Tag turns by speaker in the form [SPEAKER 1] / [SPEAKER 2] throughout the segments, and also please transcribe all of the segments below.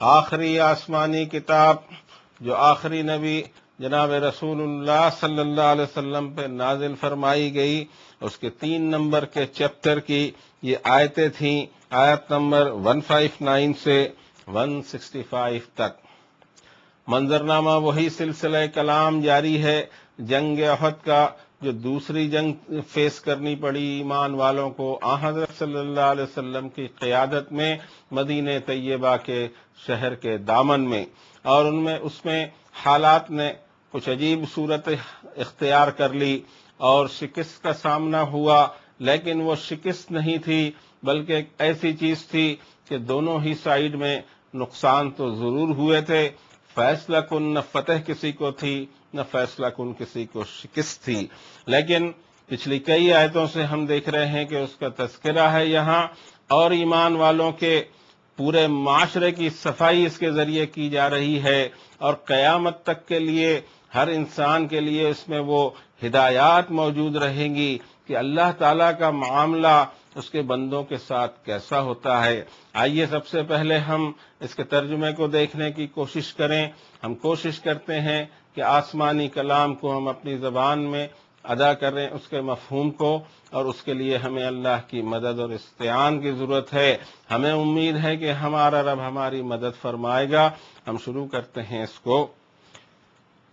[SPEAKER 1] आखिरी आसमानी किताब जो आखिरी नबी जनाब रसूलुल्लाह सल्लल्लाहु अलैहि वसल्लम पे नाजिल फरमाई गई उसके तीन नंबर के चैप्टर की ये आयतें थीं आयत नंबर 159 से 165 तक मंजरनामा वही सिलसिला कलाम जारी है जंग अहद का जो दूसरी जंग फेस करनी पड़ी ईमान वालों को, आ हज़रत सल्लल्लाहु अलैहि वसल्लम की क़्यादत में, मदीने तैयबा के शहर के दामन में। और उनमें, उसमें हालात ने कुछ अजीब सूरत इख्तियार कर ली और शिकस्त का सामना हुआ, लेकिन वो शिकस्त नहीं थी, बल्कि एक ऐसी चीज़ थी कि दोनों ही साइड में नुकसान तो ज़रूर हुए थे। फैसला कुन फतेह किसी को थी न फैसला कुन किसी को शिकस्त थी। लेकिन पिछली कई आयतों से हम देख रहे हैं कि उसका तस्करा है यहाँ, और ईमान वालों के पूरे माशरे की सफ़ाई इसके ज़रिए की जा रही है, और कयामत तक के लिए, हर इंसान के लिए इसमें वो हिदायत मौजूद रहेंगी कि अल्लाह ताला का मामला उसके बंदों के साथ कैसा होता है। आइए सबसे पहले हम इसके तर्जुमे को देखने की कोशिश करें। हम कोशिश करते हैं कि आसमानी कलाम को हम अपनी जबान में अदा करें, उसके मफहूम को, और उसके लिए हमें अल्लाह की मदद और इस्तेआन की ज़रूरत है। हमें उम्मीद है कि हमारा रब हमारी मदद फरमाएगा। हम शुरू करते हैं इसको।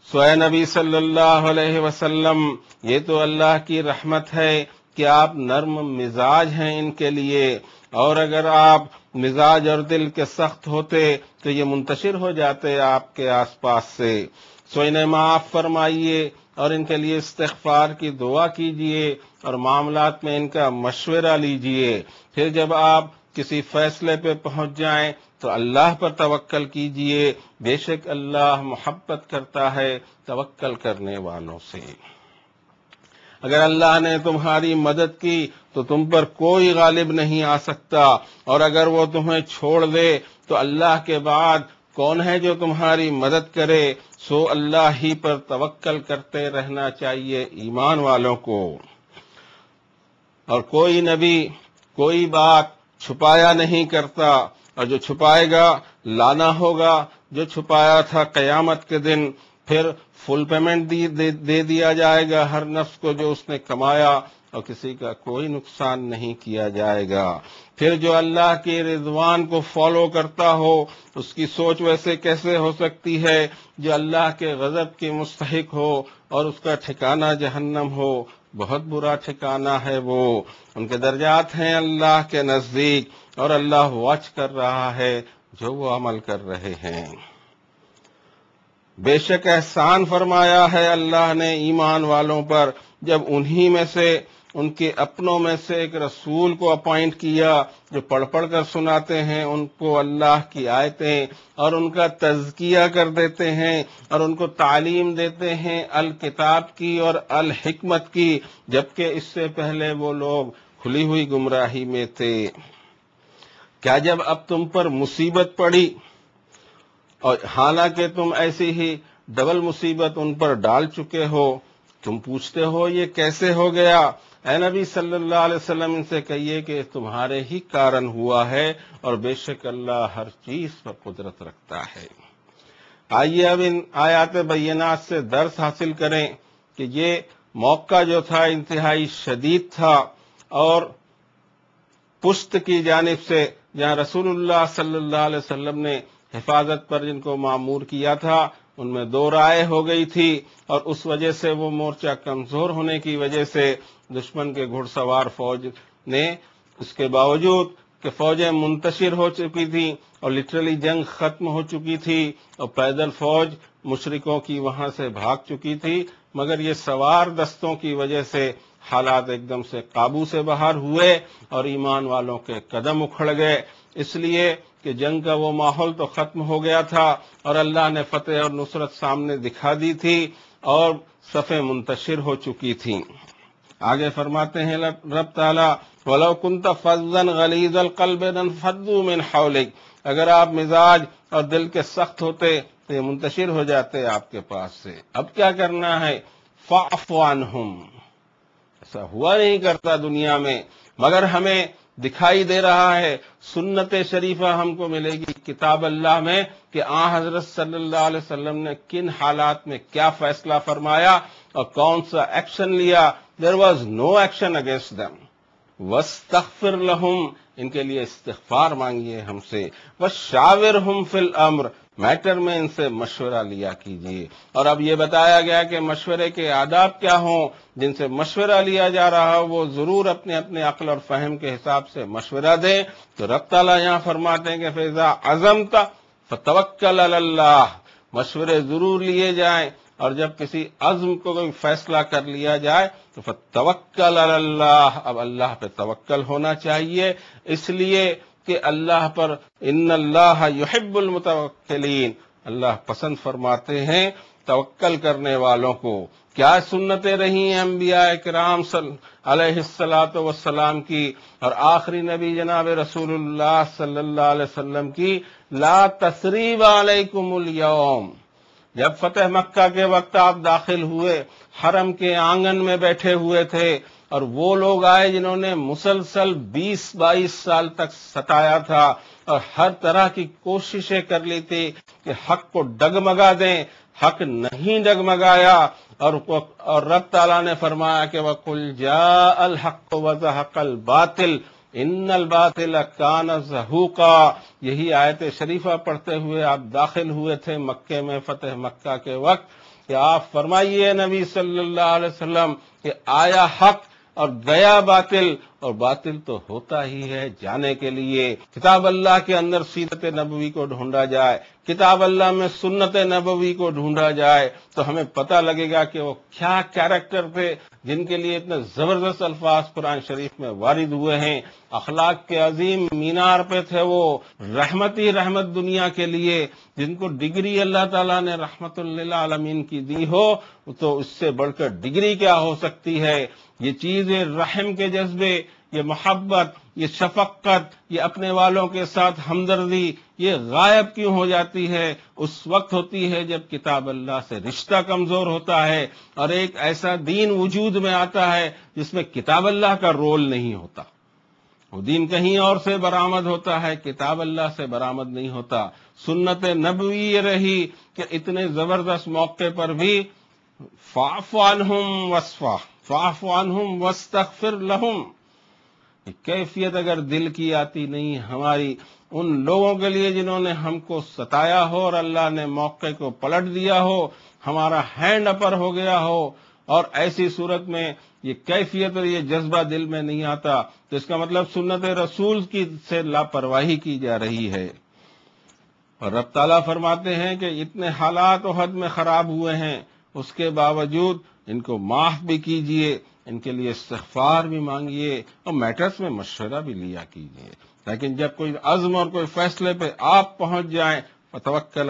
[SPEAKER 1] सोए नबी सल्लल्लाहु अलैहि वसल्लम, ये तो अल्लाह की रहमत है कि आप नर्म मिजाज हैं इनके लिए, और अगर आप मिजाज और दिल के सख्त होते तो ये मुंतशिर हो जाते आपके आसपास से। सो इन्हें माफ़ फरमाइए और इनके लिए इस्तगफार की दुआ कीजिए और मामलात में इनका मशवरा लीजिए। फिर जब आप किसी फैसले पे पहुँच जाएँ तो अल्लाह पर तवक्कल कीजिए। बेशक अल्लाह मोहब्बत करता है तवक्कल करने वालों से। अगर अल्लाह ने तुम्हारी मदद की तो तुम पर कोई गालिब नहीं आ सकता। और अगर वो तुम्हें छोड़ दे तो अल्लाह के बाद कौन है जो तुम्हारी मदद करे सो अल्लाह ही पर तवक्कल करते रहना चाहिए ईमान वालों को। और कोई नबी कोई बात छुपाया नहीं करता और जो छुपाएगा लाना होगा। जो छुपाया था कयामत के दिन फिर फुल पेमेंट दे, दे, दे दिया जाएगा हर नफ्स को जो उसने कमाया और किसी का कोई नुकसान नहीं किया जाएगा। फिर जो अल्लाह के रिजवान को फॉलो करता हो, उसकी सोच वैसे कैसे हो सकती है? जो अल्लाह के गजब के मुस्तक हो और उसका ठिकाना जहन्नम हो, बहुत बुरा ठिकाना है वो। उनके दर्जात हैं अल्लाह के नज़दीक और अल्लाह वॉच कर रहा है जो वो अमल कर रहे हैं। बेशक एहसान फरमाया है अल्लाह ने ईमान वालों पर, जब उन्हीं में से उनके अपनों में से एक रसूल को अपॉइंट किया, जो पढ़ पढ़ कर सुनाते हैं, उनको अल्लाह की आयतें और उनका तजकिया कर देते हैं और उनको तालीम देते हैं अल किताब की और अल हिकमत की, जबकि इससे पहले वो लोग खुली हुई गुमराही में थे। क्या जब अब तुम पर मुसीबत पड़ी और हालाँकि तुम ऐसी ही डबल मुसीबत उन पर डाल चुके हो, तुम पूछते हो, ये कैसे हो गया? ए नबी सल्लल्लाहु अलैहि वसल्लम, इनसे कहिए कि तुम्हारे ही कारण हुआ है और बेशक अल्लाह हर चीज़ पर कुदरत रखता है। आइए अब इन आयात बैनात से दर्स हासिल करें कि ये मौका जो था, इंतहाई शदीद था और पुश्त की जानब से जहाँ रसूलुल्लाह सल्लल्लाहु अलैहि वसल्लम ने हिफाजत पर जिनको मामूर किया था, उनमें दो राय हो गई थी और उस वजह से वो मोर्चा कमज़ोर होने की वजह से दुश्मन के घुड़सवार फौज ने उसके बावजूद कि फौजें मुंतशिर हो चुकी थी और लिटरली जंग खत्म हो चुकी थी और पैदल फौज मुशरिकों की वहाँ से भाग चुकी थी, मगर ये सवार दस्तों की वजह से हालात एकदम से काबू से बाहर हुए और ईमान वालों के कदम उखड़ गए। इसलिए कि जंग का वो माहौल तो खत्म हो गया था और अल्लाह ने फतेह और नुसरत सामने दिखा दी थी और सफ़े मुंतशिर हो चुकी थी। आगे फरमाते हैं रब ताला फजन गलीज फद्दू मिन हौलिक। अगर आप मिजाज और दिल के सख्त होते तो ये मुंतशिर हो जाते आपके पास से। अब क्या करना है? फाफवान हम ऐसा हुआ नहीं करता दुनिया में, मगर हमें दिखाई दे रहा है, सुन्नत शरीफा हमको मिलेगी किताब अल्लाह में, कि आ हज़रत सल्लल्लाहु अलैहि वसल्लम ने किन हालात में क्या फैसला फरमाया। और कौन सा एक्शन लिया there was no action against दम वस्तफिर लहुम, इनके लिए इस्तफार मांगिए हमसे। बस शाविर हम फिल अम्र, मैटर में इनसे मशवरा लिया कीजिए। और अब ये बताया गया कि मशवरे के आदाब क्या हों, जिनसे मशवरा लिया जा रहा हो, वो ज़रूर अपने अपने अकल और फहम के हिसाब से मशवरा दें। तो रब ताला यहाँ फरमाते हैं कि फैजा अजम का फतवक्ल अल्लाह मशवरे ज़रूर लिए जाएँ। और जब किसी अज़म को कोई फैसला कर लिया जाए तो तवक्ल अल्लाह अब अल्लाह पे तवक्ल होना चाहिए। इसलिए कि अल्लाह पर इन अल्लाह अल्लाह पसंद फरमाते हैं तवक्ल करने वालों को। क्या सुन्नतें रही हैं अम्बिया कराम अलैहिस्सलात वसलाम की? और आखिरी नबी जनाब रसूलुल्लाह सल्लल्लाहु अलैहि वसल्लम की, ला तसरीब अलैकुमुल यौम। जब फतेह मक्का के वक्त आप दाखिल हुए, हरम के आँगन में बैठे हुए थे, और वो लोग आए जिन्होंने मुसलसल 20-22 साल तक सताया था, और हर तरह की कोशिशें कर ली थी कि हक को डगमगा दें, हक नहीं डगमगाया, और और रब ताला ने फरमाया कि वकुल जा अल हक वजहकल बातिल इन्नल बातिल कान जहूका, यही आयत शरीफा पढ़ते हुए आप दाखिल हुए थे मक्के में, फतेह मक्का के वक्त, कि आप फरमाइए नबी सल्लल्लाहु अलैहि वसल्लम कि आया हक और गया बातिल और बातिल तो होता ही है जाने के लिए। किताब अल्लाह के अंदर सीरत नबवी को ढूंढा जाए। किताब अल्लाह में सुन्नत नबवी को ढूंढा जाए तो हमें पता लगेगा कि वो क्या कैरेक्टर थे, जिनके लिए इतने ज़बरदस्त अल्फाज कुरान शरीफ में वारिद हुए हैं। अखलाक के अजीम मीनार पे थे वो, रहमत ही रहमत दुनिया के लिए, जिनको डिग्री अल्लाह ताला ने रहमत आलमीन की दी हो तो उससे बढ़कर डिग्री क्या हो सकती है? ये चीज़ें रहम के जज्बे ये मोहब्बत, ये शफक्क़त, ये अपने वालों के साथ हमदर्दी, ये गायब क्यों हो जाती है? उस वक्त होती है जब किताब अल्लाह से रिश्ता कमज़ोर होता है और एक ऐसा दीन वजूद में आता है जिसमें किताब अल्लाह का रोल नहीं होता। वो दीन कहीं और से बरामद होता है, किताब अल्लाह से बरामद नहीं होता। सुन्नत नबवी रही कि इतने ज़बरदस्त मौके पर भी फाफान वसफा फाफान वस्तगफिर लहुम। कैफियत अगर दिल की आती नहीं, हमारी उन लोगों के लिए जिन्होंने हमको सताया हो और अल्लाह ने मौके को पलट दिया हो, हमारा हैंड अपर हो गया हो, और ऐसी सूरत में ये कैफियत और ये जज्बा दिल में नहीं आता तो इसका मतलब सुन्नत रसूल की से लापरवाही की जा रही है। और रब ताला फरमाते हैं कि इतने हालात और हद में खराब हुए हैं, उसके बावजूद इनको माफ़ भी कीजिए इनके लिए इस्तफार भी मांगिए और मैटर्स में मशवरा भी लिया कीजिए। लेकिन जब कोई अज़म और कोई फैसले पे आप पहुँच जाए तवक्ल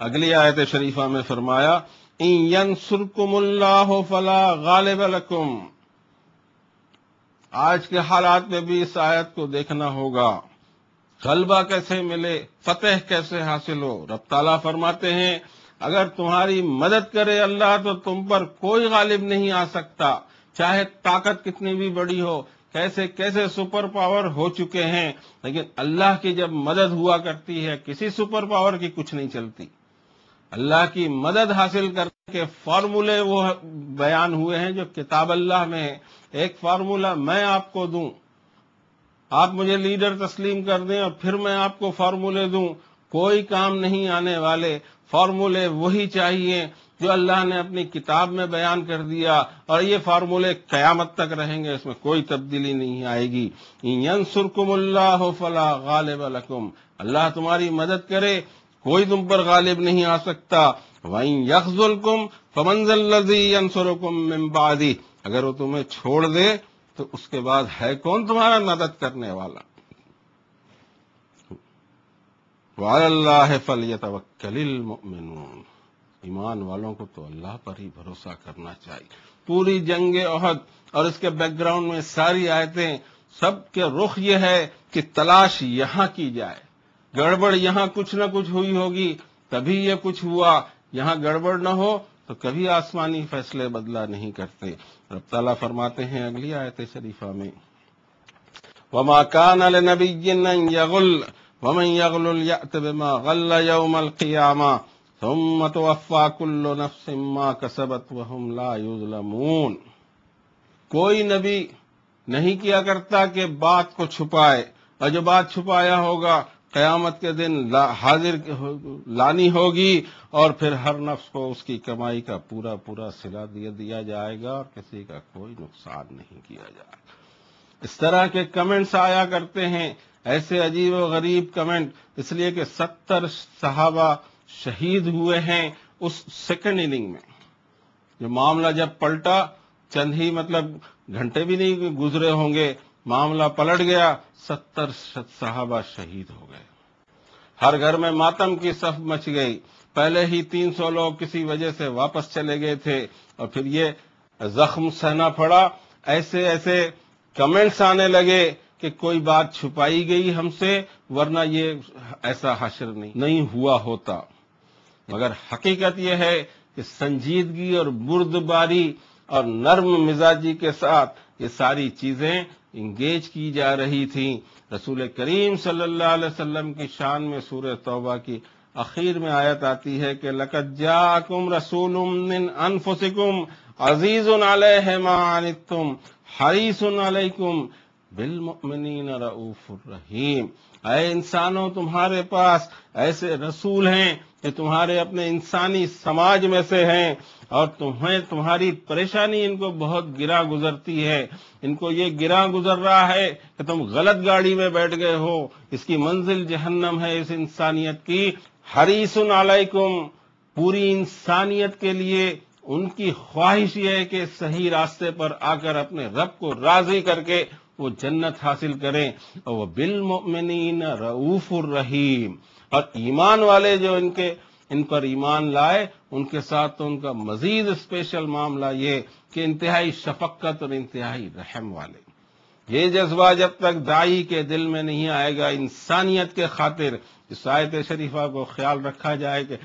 [SPEAKER 1] अगली आयत शरीफा में फरमाया फला गालिब लकुम आज के हालात में भी इस आयत को देखना होगा गलबा कैसे मिले फतेह कैसे हासिल हो रब ताला फरमाते हैं अगर तुम्हारी मदद करे अल्लाह तो तुम पर कोई गालिब नहीं आ सकता। चाहे ताकत कितनी भी बड़ी हो, कैसे कैसे सुपर पावर हो चुके हैं, लेकिन अल्लाह की जब मदद हुआ करती है, किसी सुपर पावर की कुछ नहीं चलती। अल्लाह की मदद हासिल करने के फॉर्मूले वो बयान हुए हैं, जो किताब अल्लाह में है। एक फार्मूला मैं आपको दूँ, आप मुझे लीडर तस्लीम कर दें और फिर मैं आपको फार्मूले दूँ। कोई काम नहीं आने वाले। फार्मूले वही चाहिए जो अल्लाह ने अपनी किताब में बयान कर दिया। और ये फार्मूले कयामत तक रहेंगे, इसमें कोई तब्दीली नहीं आएगी। यंसुरकुमुल्लाह फला गालिब अल्लाह तुम्हारी मदद करे, कोई तुम पर गालिब नहीं आ सकता। वहीं यखजुलकुम फमंजल्लजी यंसुरकुम मिन बादी। अगर वो तुम्हें छोड़ दे तो उसके बाद है कौन तुम्हारा मदद करने वाला? ईमान वालों को तो अल्लाह पर ही भरोसा करना चाहिए। पूरी जंग अहद और इसके बैकग्राउंड में सारी आयतें, सबके रुख ये है कि तलाश यहाँ की जाए। गड़बड़ यहाँ कुछ न कुछ हुई होगी, तभी ये कुछ हुआ। यहाँ गड़बड़ न हो तो कभी आसमानी फैसले बदला नहीं करते। रब ताला फरमाते हैं अगली आयत शरीफा में। वमा कान नबी यगुल। वमन यगुल बिमा गल्ल यौमल क़ियामा सुम्म तुवफ़ा कुल्लु नफ्सिम मा कसबत वहुम ला युज़लमून कोई नबी नहीं किया करता कि बात को छुपाए और जो बात छुपाया होगा कयामत के दिन ला, हाजिर लानी होगी और फिर हर नफ्स को उसकी कमाई का पूरा पूरा सिला दिया दिया जाएगा और किसी का कोई नुकसान नहीं किया जाएगा इस तरह के कमेंट्स आया करते हैं ऐसे अजीब और गरीब कमेंट, इसलिए कि सत्तर सहाबा शहीद हुए हैं उस सेकंड इनिंग में। जो मामला जब पलटा, चंद ही मतलब घंटे भी नहीं गुजरे होंगे, मामला पलट गया, सत्तर साहबा शहीद हो गए। हर घर में मातम की सफ मच गई। पहले ही 300 लोग किसी वजह से वापस चले गए थे, और फिर ये जख्म सहना पड़ा। ऐसे ऐसे कमेंट्स आने लगे कि कोई बात छुपाई गई हमसे, वरना ये ऐसा हशर नहीं। नहीं हुआ होता। मगर हकीकत यह है कि संजीदगी और बुर्दबारी और नर्म मिजाजी के साथ ये सारी चीज़ें इंगेज की जा रही थी। रसूल करीम सल्लल्लाहु अलैहि वसल्लम की शान में सूर्य तौबा की आखिर में आयत आती है कि लकत जाकुम रसूलुम मिन अनफुसिकुम अजीजुन अलैहिम हरीसुन अलैकुम बिल मुमिनीन रऊफुर रहीम। अय इंसानों तुम्हारे पास, ऐसे रसूल हैं कि तुम्हारे अपने इंसानी समाज में से हैं और तुम्हें तुम्हारी परेशानी इनको बहुत गिरा गुजरती है। इनको ये गिरा गुजर रहा है कि तुम गलत गाड़ी में बैठ गए हो। इसकी मंजिल जहन्नम है इस इंसानियत की। हरीसुन अलैकुम। पूरी इंसानियत के लिए उनकी ख्वाहिश ये है कि सही रास्ते पर आकर अपने रब को राज़ी करके वो जन्नत हासिल करें। और वो बिल मोमिन रऊफुर रहीम। और ईमान वाले जो इनके, इन पर ईमान लाए, उनके साथ तो उनका मजीद स्पेशल मामला ये कि इंतहाई शफकत और इंतहाई रहम वाले। ये जज्बा जब तक दाई के दिल में नहीं आएगा, इंसानियत के खातिर, इस आयत शरीफा को ख्याल रखा जाए कि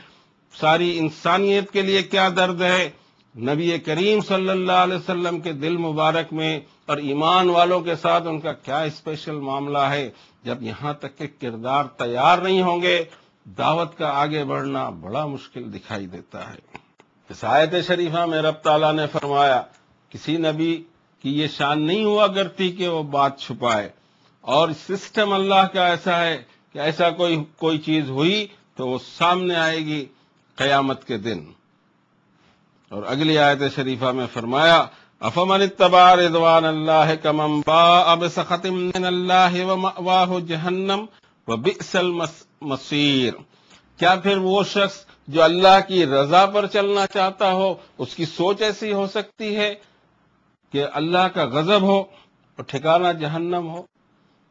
[SPEAKER 1] सारी इंसानियत के लिए क्या दर्द है। नबी करीम सल्लल्लाहु अलैहि वसल्लम के दिल मुबारक में और ईमान वालों के साथ उनका क्या स्पेशल मामला है? जब यहाँ तक के किरदार तैयार नहीं होंगे, दावत का आगे बढ़ना बड़ा मुश्किल दिखाई देता है। इस आयत शरीफा में रब ताला ने फरमाया, किसी नबी की ये शान नहीं हुआ करती कि वो बात छुपाए। और सिस्टम अल्लाह का ऐसा है कि ऐसा कोई कोई चीज़ हुई तो वो सामने आएगी कयामत के दिन। और अगली आयत शरीफा में फरमाया, अफमन तबा रिदवान अल्लाह कमम अब सखतिम जहन्नम, व बिसल मसीर। क्या फिर वो शख्स जो अल्लाह की रजा पर चलना चाहता हो, उसकी सोच ऐसी हो सकती है कि अल्लाह का गजब हो और ठिकाना जहन्नम हो?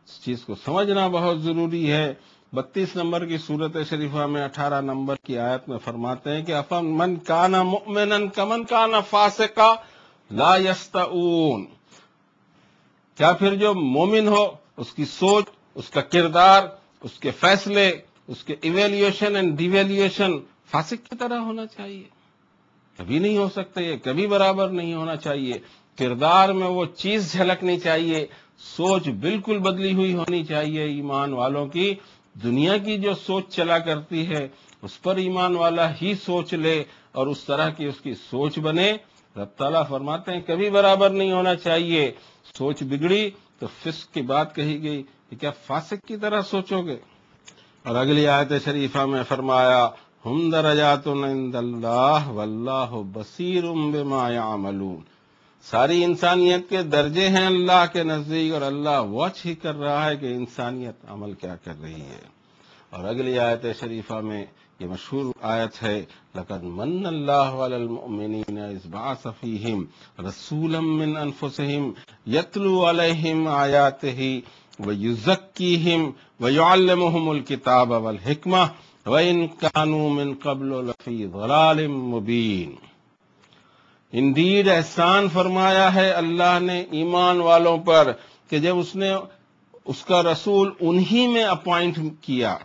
[SPEAKER 1] इस चीज़ को समझना बहुत ज़रूरी है। बत्तीस नंबर की सूरत शरीफा में अठारह नंबर की आयत में फरमाते हैं कि अफम मन काना मुमिनन, कमन काना फासिका, ला यस्ताऊन। क्या फिर जो मोमिन हो, उसकी सोच, उसका किरदार, उसके फैसले, उसके इवेल्युएशन एंड डिवेल्युएशन फासिक की तरह होना चाहिए। कभी नहीं हो सकते ये, कभी बराबर नहीं होना चाहिए। किरदार में वो चीज़ झलकनी चाहिए, सोच बिल्कुल बदली हुई होनी चाहिए ईमान वालों की। दुनिया की जो सोच चला करती है, उस पर ईमान वाला ही सोच ले और उस तरह की उसकी सोच बने। रब ताला फरमाते हैं, कभी बराबर नहीं होना चाहिए। सोच बिगड़ी तो फिस्क की बात कही गई कि क्या फासिक की तरह सोचोगे? और अगली आयत शरीफा में फरमाया, हम दरजातुल्लाह वल्लाह बसीर बिमा यामलून। सारी इंसानियत के दर्जे हैं अल्लाह के नज़दीक और अल्लाह वॉच ही कर रहा है कि इंसानियत अमल क्या कर रही है। और अगली आयत शरीफा में ये मशहूर आयत है, लकद मन अल्लाहमिन इसबासफ़ीहिम रसूलम मिन अनफुसहिम यतलू अलैहिम व युज़क्कीहिम व युअल्लिमुहुमुल किताब वल हिकमा व इन कानू मिन कब्ल लफी मुबीन। इंदीड एहसान फरमाया है अल्लाह ने ईमान वालों पर कि जब उसने उसका रसूल उन्हीं में अपॉइंट किया।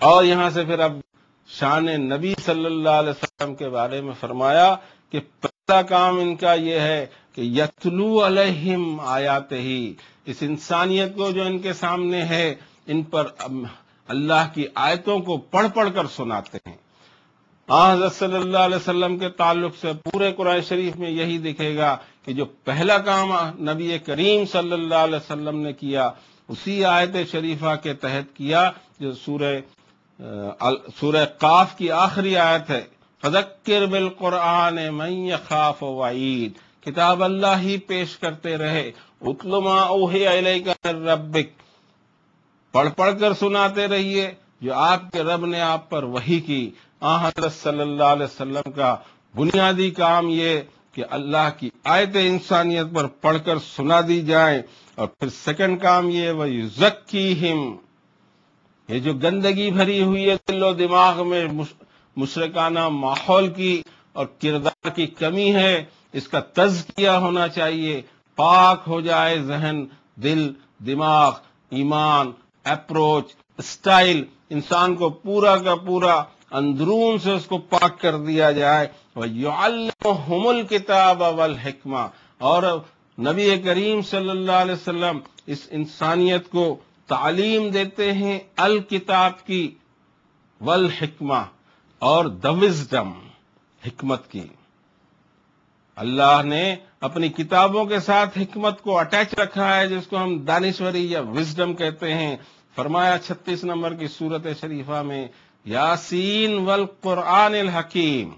[SPEAKER 1] और यहाँ से फिर अब शान नबी सल्लल्लाहु अलैहि वसल्लम के बारे में फरमाया कि पहला काम इनका यह है कि यतलू अलहिम आयात ही, इस इंसानियत को जो इनके सामने है, इन पर अल्लाह की आयतों को पढ़ पढ़ कर सुनाते हैं। हज़रत सल्लल्लाहु अलैहि वसल्लम के ताल्लुक से पूरे कुरान शरीफ में यही दिखेगा कि जो पहला काम नबी करीम सल्लल्लाहु अलैहि वसल्लम ने किया, उसी आयत शरीफा के तहत किया, जो सूर्य सूर्य काफ की आखिरी आयत है। फजक्र बिल कुरान मई खाफ वईद। किताब अल्लाह ही पेश करते रहे। उतलुमा ओहे रबिक पढ़ पढ़ कर सुनाते रहिए, जो आपके रब ने आप पर वही की। सल्लल्लाहु अलैहि वसल्लम का बुनियादी काम ये कि अल्लाह की आयत इंसानियत पर पढ़कर सुना दी जाए और फिर सेकंड काम ये, वह जक्की हिम ये जो गंदगी भरी हुई है दिलो दिमाग में मुशरकाना माहौल की और किरदार की कमी है, इसका तजकिया होना चाहिए, पाक हो जाए जहन, दिल, दिमाग, ईमान अप्रोच स्टाइल इंसान को पूरा का पूरा अंदरून से उसको पाक कर दिया जाए। वह किताब अवल हिकमा। और नबी करीम सल्लल्लाहु अलैहि वसल्लम इस इंसानियत को तालीम देते हैं, अल किताब की वल हिकमा। और द विजडम, हिकमत की। अल्लाह ने अपनी किताबों के साथ हिकमत को अटैच रखा है, जिसको हम दानिश्वरी या विजडम कहते हैं। फरमाया छत्तीस नंबर की सूरत शरीफा में यासीन वल कुरान हकीम।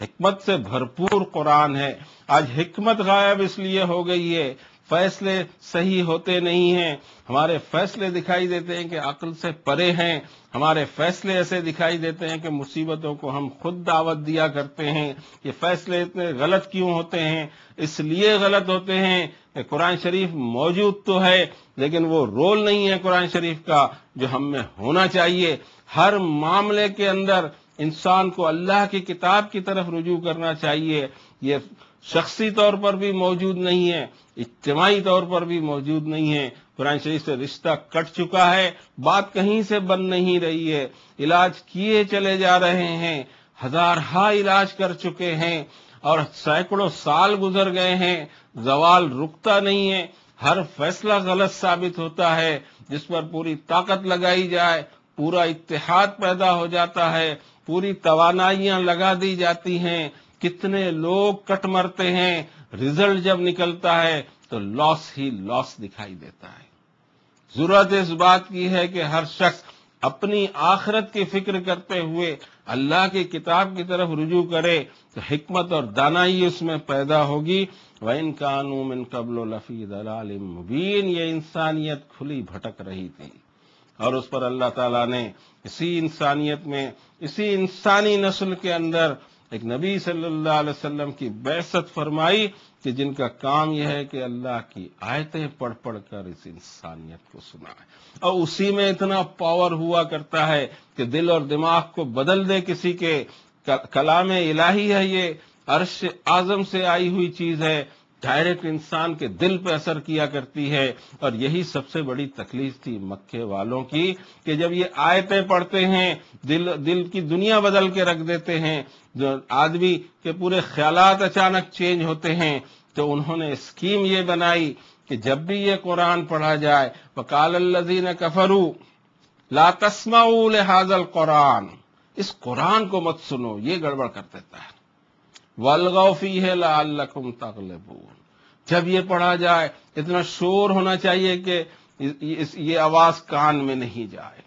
[SPEAKER 1] हिकमत से भरपूर कुरान है। आज हिकमत गायब इसलिए हो गई है फैसले सही होते नहीं हैं। हमारे फैसले दिखाई देते हैं कि अक्ल से परे हैं। हमारे फैसले ऐसे दिखाई देते हैं कि मुसीबतों को हम खुद दावत दिया करते हैं ये फैसले इतने गलत क्यों होते हैं। इसलिए गलत होते हैं कि कुरान शरीफ मौजूद तो है, लेकिन वो रोल नहीं है कुरान शरीफ का जो हम में होना चाहिए। हर मामले के अंदर इंसान को अल्लाह की किताब की तरफ़ रुजू करना चाहिए। ये शख्सी तौर पर भी मौजूद नहीं है। इज्तमाही तौर पर भी मौजूद नहीं है। कुरान शरीफ से रिश्ता कट चुका है, बात कहीं से बन नहीं रही है। इलाज किए चले जा रहे हैं, हज़ार हा इलाज कर चुके हैं और सैकड़ों साल गुजर गए हैं, जवाल रुकता नहीं है। हर फैसला गलत साबित होता है, जिस पर पूरी ताकत लगाई जाए, पूरा इतिहाद पैदा हो जाता है, पूरी तवानाइयाँ लगा दी जाती हैं। कितने लोग कट मरते हैं रिज़ल्ट जब निकलता है तो लॉस ही लॉस दिखाई देता है। ज़रूरत इस बात की है कि हर शख्स अपनी आखरत की फ़िक्र करते हुए अल्लाह की किताब की तरफ़ रुजू करे तो हिकमत और दानाई उसमें पैदा होगी। इन कानू मिन कबल लफी दलाल मुबीन, ये इंसानियत खुली भटक रही थी। और उस पर अल्लाह ताला ने इसी इंसानियत में, इसी इंसानी नस्ल के अंदर एक नबी सल्लल्लाहु अलैहि वसल्लम की बैसत फरमाई कि जिनका काम यह है कि अल्लाह की आयतें पढ़ पढ़ कर इस इंसानियत को सुनाए। और उसी में इतना पावर हुआ करता है कि दिल और दिमाग को बदल दे किसी के। कलाम इलाही है ये अर्श आज़म से आई हुई चीज़ है। डायरेक्ट इंसान के दिल पे असर किया करती है। और यही सबसे बड़ी तकलीफ़ थी मक्के वालों की कि जब ये आयतें पढ़ते हैं, दिल दिल की दुनिया बदल के रख देते हैं, जो आदमी के पूरे ख्याल अचानक चेंज होते हैं तो उन्होंने स्कीम ये बनाई कि जब भी ये कुरान पढ़ा जाए वकाल अल्लजीन कफरू, ला तस्माउल हाजल कुरान। इस कुरान को मत सुनो, ये गड़बड़ कर देता है। वलगौफी है लाकुम तगलबून। जब ये पढ़ा जाए, इतना शोर होना चाहिए कि ये आवाज़ कान में नहीं जाए।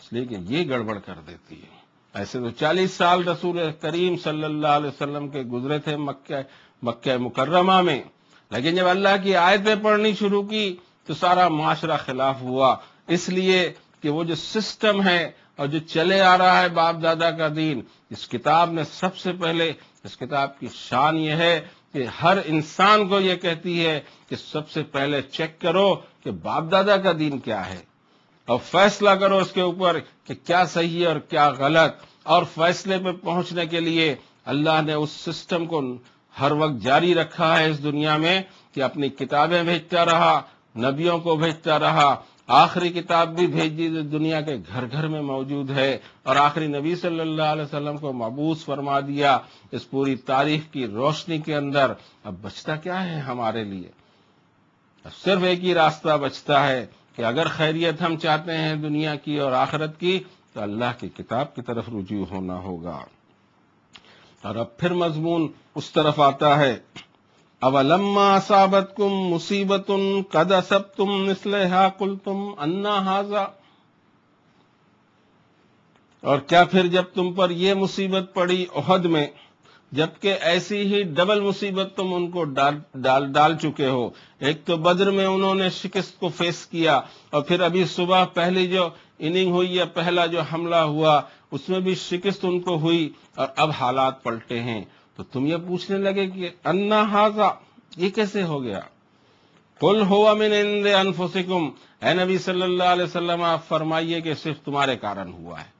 [SPEAKER 1] इसलिए कि ये गड़बड़ कर देती है। ऐसे तो 40 साल रसूल करीम सल्लल्लाहु अलैहि वसल्लम के गुजरे थे मक्के मक्के मुकर्रमा में। लेकिन जब अल्लाह की आयतें पढ़नी शुरू की तो सारा माशरा खिलाफ हुआ। इसलिए कि वो जो सिस्टम है और जो चले आ रहा है बाप दादा का दीन, इस किताब में सबसे पहले, इस किताब की शान यह है कि हर इंसान को यह कहती है कि सबसे पहले चेक करो कि बाप दादा का दीन क्या है और फैसला करो उसके ऊपर कि क्या सही है और क्या गलत। और फैसले पे पहुँचने के लिए अल्लाह ने उस सिस्टम को हर वक्त जारी रखा है इस दुनिया में कि अपनी किताबें भेजता रहा, नबियों को भेजता रहा आखिरी किताब भी भेज दी जो दुनिया के घर घर में मौजूद है और आखिरी नबी सल्लल्लाहु अलैहि वसल्लम को मबूस फरमा दिया इस पूरी तारीख की रोशनी के अंदर। अब बचता क्या है हमारे लिए? अब सिर्फ़ एक ही रास्ता बचता है कि अगर खैरियत हम चाहते हैं दुनिया की और आखिरत की तो अल्लाह की किताब की तरफ़ रुजू होना होगा। और अब फिर मजमून उस तरफ़ आता है। अवलम्मा साबत कुम मुसीबत कद सब तुम निस्लेहा कुल तुम अन्ना हाजा। और क्या फिर जब तुम पर यह मुसीबत पड़ी ओहद में, जबकि ऐसी ही डबल मुसीबत तुम उनको डाल डाल डाल चुके हो। एक तो बद्र में उन्होंने शिकस्त को फेस किया, और फिर अभी सुबह पहली जो इनिंग हुई या पहला जो हमला हुआ, उसमें भी शिकस्त उनको हुई, और अब हालात पलटे हैं। तो तुम ये पूछने लगे कि अन्ना हाजा, ये कैसे हो गया? कुल हो अमिन इंद अनफुसिकुम। ए नबी सल्लल्लाहु अलैहि वसल्लम, आप फरमाइए कि सिर्फ़ तुम्हारे कारण हुआ है।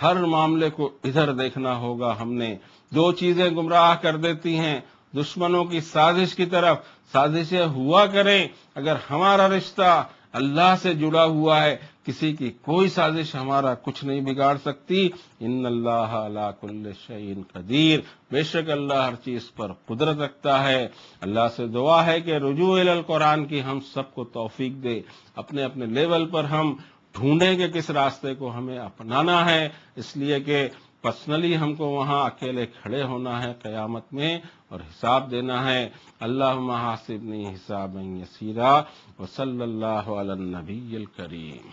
[SPEAKER 1] हर मामले को इधर देखना होगा। हमने दो चीज़ें गुमराह कर देती हैं। दुश्मनों की साजिश की तरफ़ साजिशें हुआ करें। अगर हमारा रिश्ता अल्लाह से जुड़ा हुआ है। किसी की कोई साजिश हमारा कुछ नहीं बिगाड़ सकती। इन अल्लाह शहीन कदीर। बेशक अल्लाह हर चीज़ पर कुदरत रखता है। अल्लाह से दुआ है कि रुजू कुरान की हम सबको तोफीक दे। अपने अपने लेवल पर हम ढूंढें कि किस रास्ते को हमें अपनाना है। इसलिए कि पर्सनली हमको वहाँ अकेले खड़े होना है, कयामत में, और हिसाब देना है। अल्लाह महासिब ने हिसाब वसल्लल्लाहु अलैहि नबी करीम।